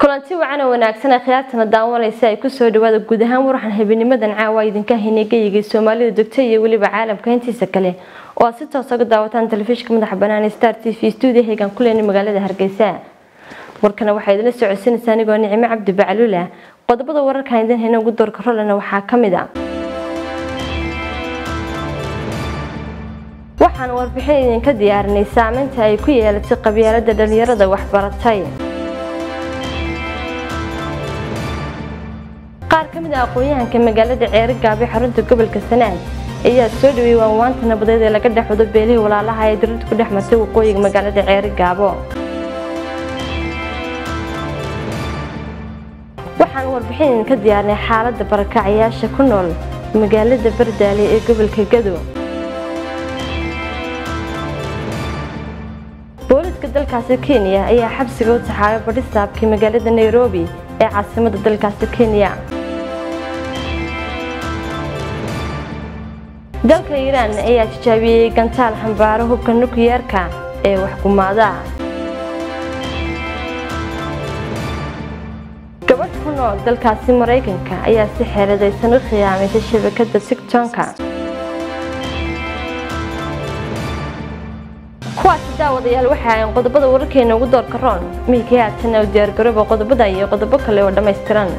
kulanti wacan oo wanaagsan ee khiyaartana daawanaysa ay ku soo dhawaada guud ahaan warxan habinimadan caawa idinka haynay geyigii soomaalida degta iyo weliba caalamka intiisa kale. Oo aad si toos uga daawataan telefishinka madaxa banaan star t v stuudio heegan ku leenay magaalada hargeysa. Warkana waxaa idinla socodsiinaysaa anigoo nicimo cabdi bacluula qodobada wararkan idin hayna ugu doorka rolena waxaa ka mid a waxaan warbixin idinka diyaarinay saameynta ay ku yeelatay qabyaalada dhalinyarada waxbaratay qaar ka mid a aqoon-yahanka magaalada ceeri gaabe xarunta gobolka sanaad ayaa soo dhaweeyey waanwaanta nabadeed ee laga dhex wado beelihii walaalaha ee dirirta ku dhex martay waqooyiga magaalada ceeri gaabo. Waxaan warbixin idinka diyaarinay xaalada barakacayaasha ku nool magaalada bardaale ee gobolka gado. Booliska dalkaasi kenya ayaa xabsiga u taxaabay badhisaabkii magaalada nairobi ee caasimada dalkaasi kenya dalka iiraan ayaa tijaabiyey gantaal xambaaro hubka nukliyeerka ee waxgumaada gabadh ku nool dalkaasi maraykanka ayaa si xeeladaysan u khiyaamaysay shabakada tigtonka kuwaasi daawadayaal waxa ayn qodobada wararkeena ugu doorka roon. Miikay haatana u diyaargarooba qodobada iyo qodobo kale oo dhammaystiran